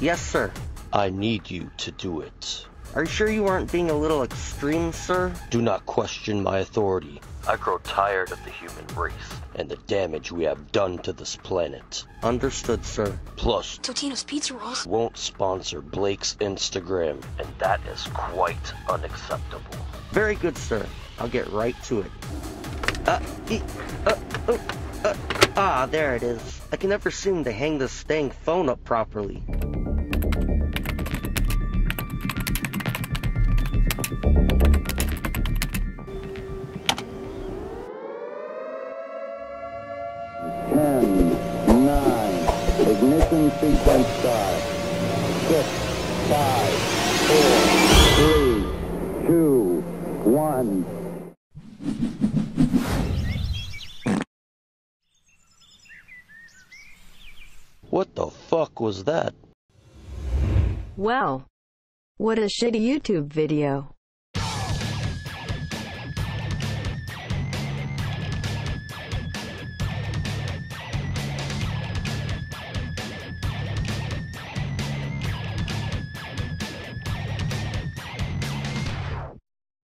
Yes, sir. I need you to do it. Are you sure you aren't being a little extreme, sir? Do not question my authority. I grow tired of the human race and the damage we have done to this planet. Understood, sir. Plus, Totino's Pizza Rolls. won't sponsor Blake's Instagram, and that is quite unacceptable. Very good, sir. I'll get right to it. Uh, e- uh, oh, uh, ah, there it is. I can never seem to hang this dang phone up properly. Ignition sequence start. Six, five, four, three, two, one. What the fuck was that? Well, what a shitty YouTube video.